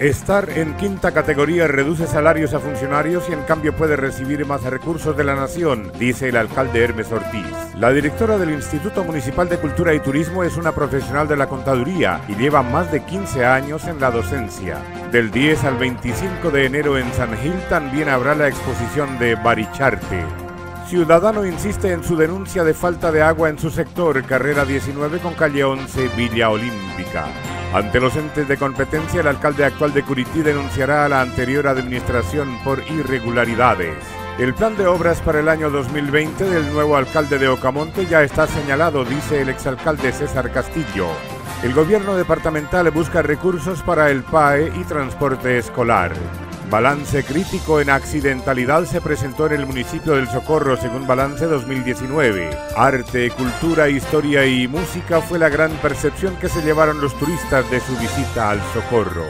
Estar en quinta categoría reduce salarios a funcionarios y en cambio puede recibir más recursos de la nación, dice el alcalde Hermes Ortiz. La directora del Instituto Municipal de Cultura y Turismo es una profesional de la contaduría y lleva más de 15 años en la docencia. Del 10 al 25 de enero en San Gil también habrá la exposición de Baricharte. Ciudadano insiste en su denuncia de falta de agua en su sector, carrera 19 con calle 11, Villa Olímpica. Ante los entes de competencia, el alcalde actual de Curití denunciará a la anterior administración por irregularidades. El plan de obras para el año 2020 del nuevo alcalde de Ocamonte ya está señalado, dice el exalcalde César Castillo. El gobierno departamental busca recursos para el PAE y transporte escolar. Balance crítico en accidentalidad se presentó en el municipio del Socorro según Balance 2019. Arte, cultura, historia y música fue la gran percepción que se llevaron los turistas de su visita al Socorro.